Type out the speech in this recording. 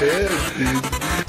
É,